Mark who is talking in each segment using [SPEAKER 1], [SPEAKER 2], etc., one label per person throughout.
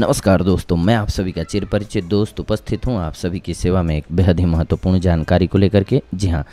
[SPEAKER 1] नमस्कार दोस्तों, मैं आप सभी का चिर परिचित दोस्त उपस्थित हूँ आप सभी की सेवा में एक बेहद ही महत्वपूर्ण जानकारी को लेकर के। जी हाँ,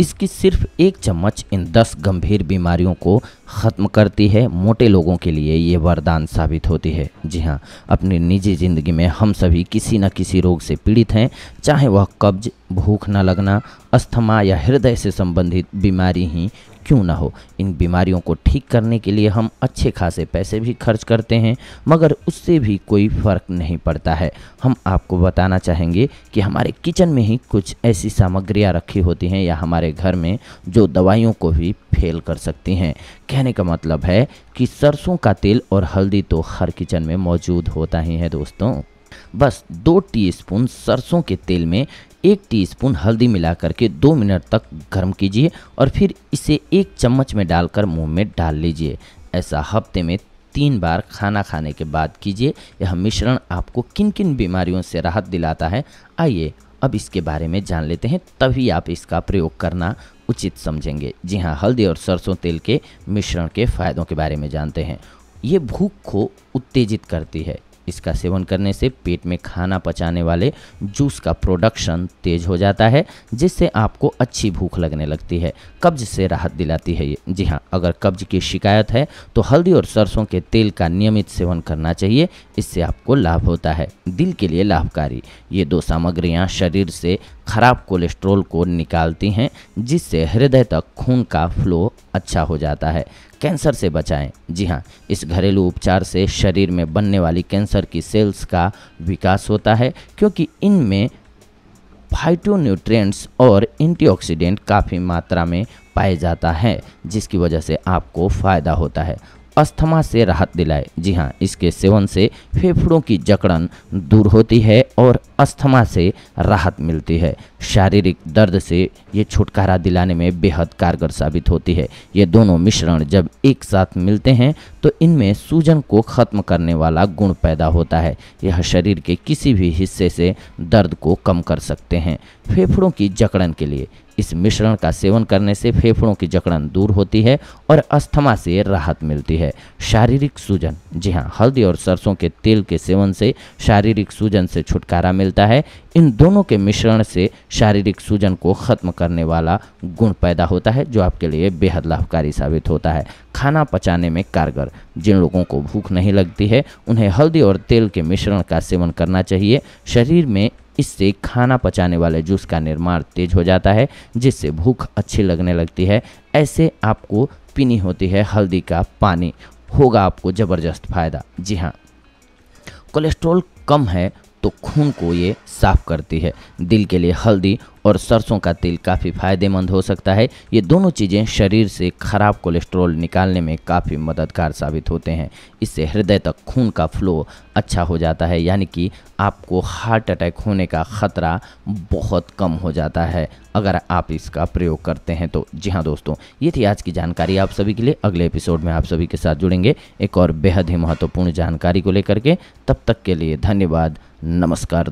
[SPEAKER 1] इसकी सिर्फ़ एक चम्मच इन दस गंभीर बीमारियों को ख़त्म करती है, मोटे लोगों के लिए ये वरदान साबित होती है। जी हाँ अपनी निजी ज़िंदगी में हम सभी किसी न किसी रोग से पीड़ित हैं, चाहे वह कब्ज, भूख न लगना, अस्थमा या हृदय से संबंधित बीमारी ही क्यों ना हो? इन बीमारियों को ठीक करने के लिए हम अच्छे खासे पैसे भी खर्च करते हैं, मगर उससे भी कोई फ़र्क नहीं पड़ता है। हम आपको बताना चाहेंगे कि हमारे किचन में ही कुछ ऐसी सामग्रियाँ रखी होती हैं या हमारे घर में जो दवाइयों को भी फेल कर सकती हैं। कहने का मतलब है कि सरसों का तेल और हल्दी तो हर किचन में मौजूद होता ही है दोस्तों। बस दो टीस्पून सरसों के तेल में एक टीस्पून हल्दी मिलाकर के दो मिनट तक गर्म कीजिए और फिर इसे एक चम्मच में डालकर मुँह में डाल लीजिए। ऐसा हफ़्ते में तीन बार खाना खाने के बाद कीजिए। यह मिश्रण आपको किन किन बीमारियों से राहत दिलाता है, आइए अब इसके बारे में जान लेते हैं, तभी आप इसका प्रयोग करना उचित समझेंगे। जी हाँ हल्दी और सरसों तेल के मिश्रण के फायदों के बारे में जानते हैं। ये भूख को उत्तेजित करती है। इसका सेवन करने से पेट में खाना पचाने वाले जूस का प्रोडक्शन तेज हो जाता है, जिससे आपको अच्छी भूख लगने लगती है। कब्ज से राहत दिलाती है ये। जी हाँ अगर कब्ज की शिकायत है तो हल्दी और सरसों के तेल का नियमित सेवन करना चाहिए, इससे आपको लाभ होता है। दिल के लिए लाभकारी। ये दो सामग्रियाँ शरीर से खराब कोलेस्ट्रोल को निकालती हैं, जिससे हृदय तक खून का फ्लो अच्छा हो जाता है। कैंसर से बचाएँ। जी हाँ इस घरेलू उपचार से शरीर में बनने वाली कैंसर की सेल्स का विकास होता है, क्योंकि इनमें फाइटोन्यूट्रिएंट्स और एंटीऑक्सीडेंट काफ़ी मात्रा में पाया जाता है, जिसकी वजह से आपको फ़ायदा होता है। अस्थमा से राहत दिलाए। जी हाँ इसके सेवन से फेफड़ों की जकड़न दूर होती है और अस्थमा से राहत मिलती है। शारीरिक दर्द से ये छुटकारा दिलाने में बेहद कारगर साबित होती है। ये दोनों मिश्रण जब एक साथ मिलते हैं तो इनमें सूजन को ख़त्म करने वाला गुण पैदा होता है। यह शरीर के किसी भी हिस्से से दर्द को कम कर सकते हैं। फेफड़ों की जकड़न के लिए इस मिश्रण का सेवन करने से फेफड़ों की जकड़न दूर होती है और अस्थमा से राहत मिलती है। शारीरिक सूजन। जी हाँ हल्दी और सरसों के तेल के सेवन से शारीरिक सूजन से छुटकारा मिलता है। इन दोनों के मिश्रण से शारीरिक सूजन को ख़त्म करने वाला गुण पैदा होता है, जो आपके लिए बेहद लाभकारी साबित होता है। खाना पचाने में कारगर। जिन लोगों को भूख नहीं लगती है, उन्हें हल्दी और तेल के मिश्रण का सेवन करना चाहिए। शरीर में इससे खाना पचाने वाले जूस का निर्माण तेज हो जाता है, जिससे भूख अच्छी लगने लगती है। ऐसे आपको पीनी होती है हल्दी का पानी। होगा आपको ज़बरदस्त फ़ायदा। जी हाँ। कोलेस्ट्रॉल कम है तो खून को ये साफ़ करती है। दिल के लिए हल्दी और सरसों का तेल काफ़ी फ़ायदेमंद हो सकता है। ये दोनों चीज़ें शरीर से खराब कोलेस्ट्रॉल निकालने में काफ़ी मददगार साबित होते हैं। इससे हृदय तक खून का फ्लो अच्छा हो जाता है, यानी कि आपको हार्ट अटैक होने का ख़तरा बहुत कम हो जाता है। अगर आप इसका प्रयोग करते हैं तो। जी हाँ दोस्तों, ये थी आज की जानकारी। आप सभी के लिए अगले एपिसोड में आप सभी के साथ जुड़ेंगे। एक और बेहद ही महत्वपूर्ण जानकारी को लेकर के। तब तक के लिए धन्यवाद, नमस्कार।